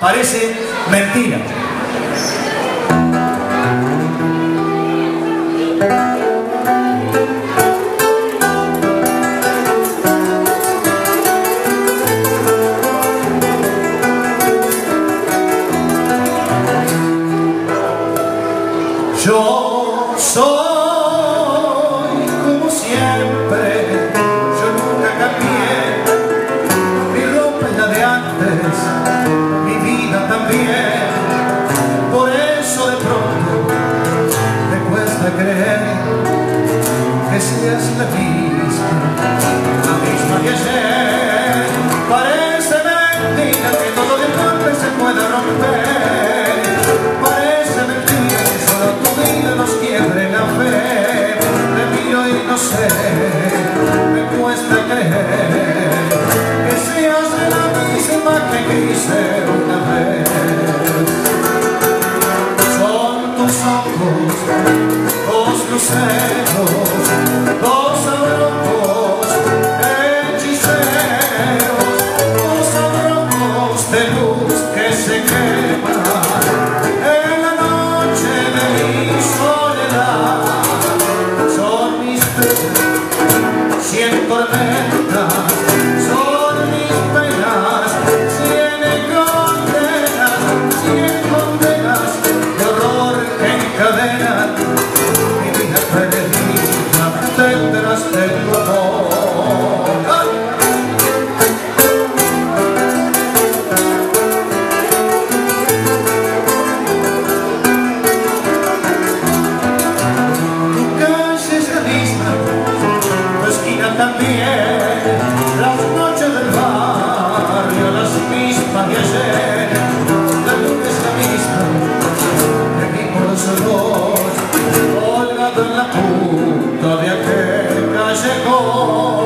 Parece mentira. Yo soy como siempre, yo nunca cambié, mi ropa es la de antes, parece mentira que todo de golpe se pueda romper, parece mentira que solo tu vida nos quiebre la fe, te miro y no sé, me cuesta creer que seas la misma que quise una vez. Son tus ojos, dos luceros, cien tormentas, son mis penas, cien condenas, cien condenas de horror que encadenan mi vida perdida las noches del barrio, las mismas de ayer, la luz es la misma, de mi corazón, colgado en la punta de aquel callejón.